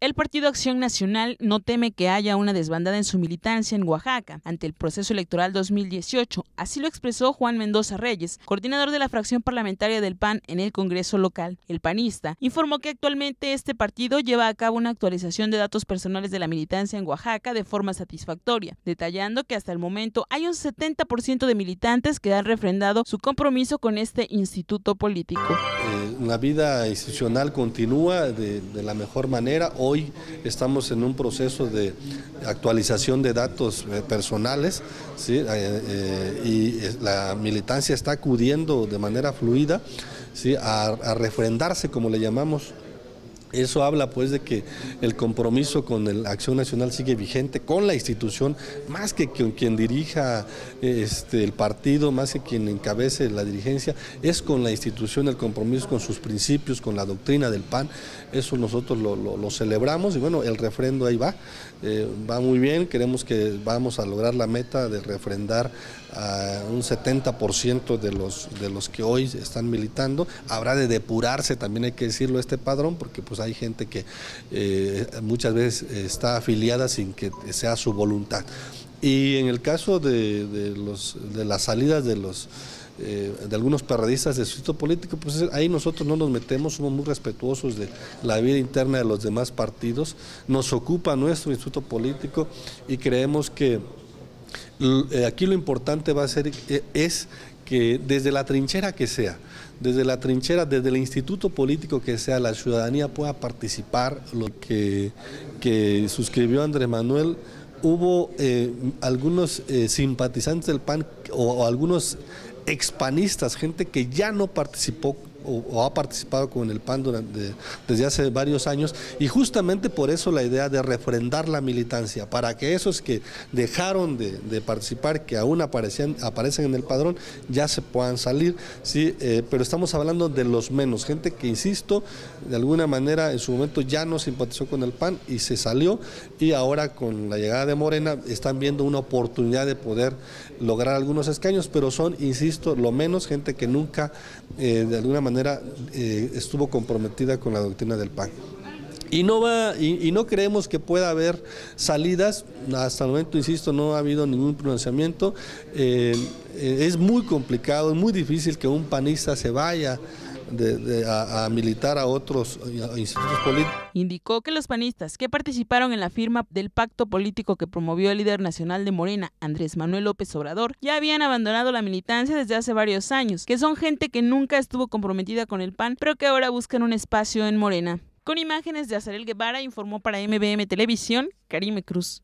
El Partido Acción Nacional no teme que haya una desbandada en su militancia en Oaxaca ante el proceso electoral 2018. Así lo expresó Juan Mendoza Reyes, coordinador de la fracción parlamentaria del PAN en el Congreso local. El panista informó que actualmente este partido lleva a cabo una actualización de datos personales de la militancia en Oaxaca de forma satisfactoria, detallando que hasta el momento hay un 70% de militantes que han refrendado su compromiso con este instituto político. Eh, la vida institucional continúa de, de la mejor manera hoy estamos en un proceso de actualización de datos eh, personales ¿sí? Eh, eh, y la militancia está acudiendo de manera fluida ¿sí? a, a refrendarse, como le llamamos, eso habla pues de que el compromiso con la Acción Nacional sigue vigente con la institución, más que con quien dirija este, el partido, más que quien encabece la dirigencia, es con la institución el compromiso con sus principios, con la doctrina del PAN. Eso nosotros lo, celebramos y bueno, el refrendo ahí va, eh, va muy bien, queremos que vamos a lograr la meta de refrendar a un 70% de los, de los que hoy están militando. Habrá de depurarse, también hay que decirlo, este padrón, porque pues hay gente que eh, muchas veces está afiliada sin que sea su voluntad. Y en el caso de, las salidas de los eh, de algunos perradistas del distrito político, pues ahí nosotros no nos metemos, somos muy respetuosos de la vida interna de los demás partidos, nos ocupa nuestro instituto político y creemos que eh, aquí lo importante va a ser, es que desde la trinchera que sea, desde la trinchera, desde el instituto político que sea, la ciudadanía pueda participar. Lo que, que suscribió Andrés Manuel, hubo eh, algunos eh, simpatizantes del PAN o, o algunos expanistas, gente que ya no participó o, ha participado con el PAN durante, desde hace varios años y justamente por eso la idea de refrendar la militancia, para que esos que dejaron de, participar, que aún aparecían, aparecen en el padrón, ya se puedan salir, ¿sí? Eh, pero estamos hablando de los menos, gente que, insisto, de alguna manera en su momento ya no simpatizó con el PAN y se salió y ahora con la llegada de Morena están viendo una oportunidad de poder lograr algunos escaños, pero son, insisto, lo menos gente que nunca eh, de alguna manera eh, estuvo comprometida con la doctrina del PAN. Y no, va, y, no creemos que pueda haber salidas, hasta el momento, insisto, no ha habido ningún pronunciamiento. Eh, eh, es muy complicado, es muy difícil que un panista se vaya a, militar a otros institutos políticos. Indicó que los panistas que participaron en la firma del pacto político que promovió el líder nacional de Morena, Andrés Manuel López Obrador, ya habían abandonado la militancia desde hace varios años, que son gente que nunca estuvo comprometida con el PAN, pero que ahora buscan un espacio en Morena. Con imágenes de Azarel Guevara informó para MBM Televisión, Karime Cruz.